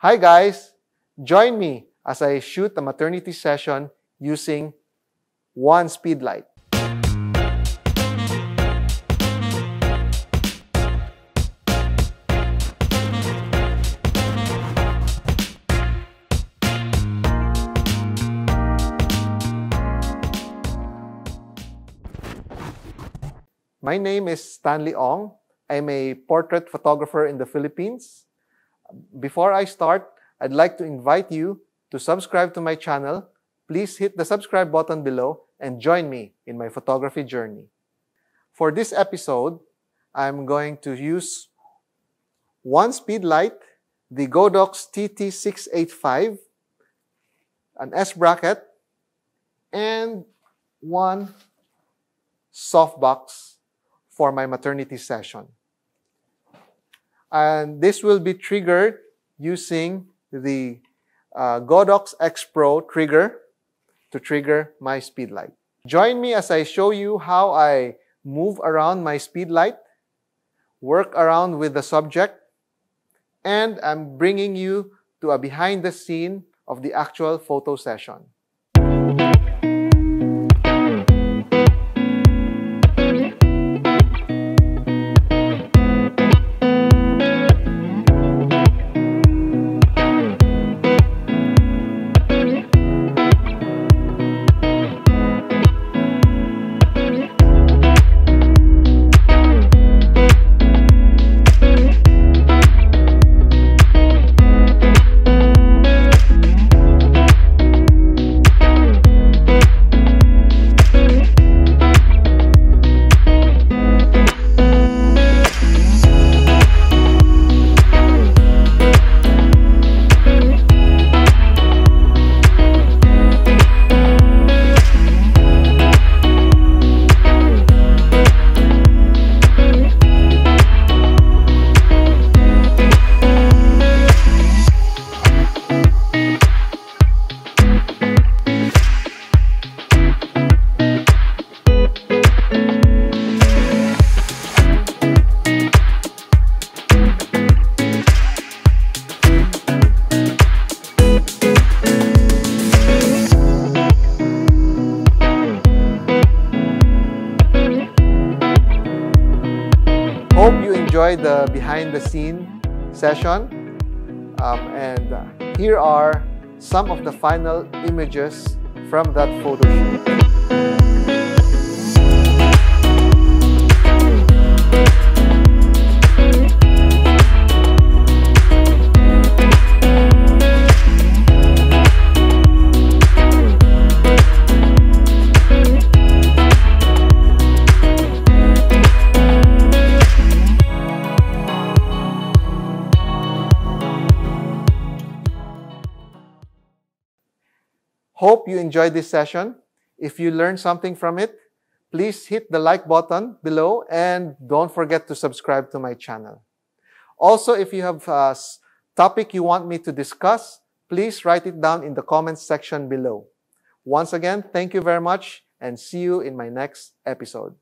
Hi guys! Join me as I shoot a maternity session using one speed light. My name is Stanley Ong. I'm a portrait photographer in the Philippines. Before I start, I'd like to invite you to subscribe to my channel. Please hit the subscribe button below and join me in my photography journey. For this episode, I'm going to use one speed light, the Godox TT685, an S bracket, and one softbox for my maternity session. And this will be triggered using the uh, Godox X Pro trigger to trigger my speed light. Join me as I show you how I move around my speed light, work around with the subject, and I'm bringing you to a behind the scene of the actual photo session. Enjoyed the behind the scene session. Um, and uh, here are some of the final images from that photo shoot. Hope you enjoyed this session. If you learned something from it, please hit the like button below and don't forget to subscribe to my channel. Also, if you have a topic you want me to discuss, please write it down in the comments section below. Once again, thank you very much and see you in my next episode.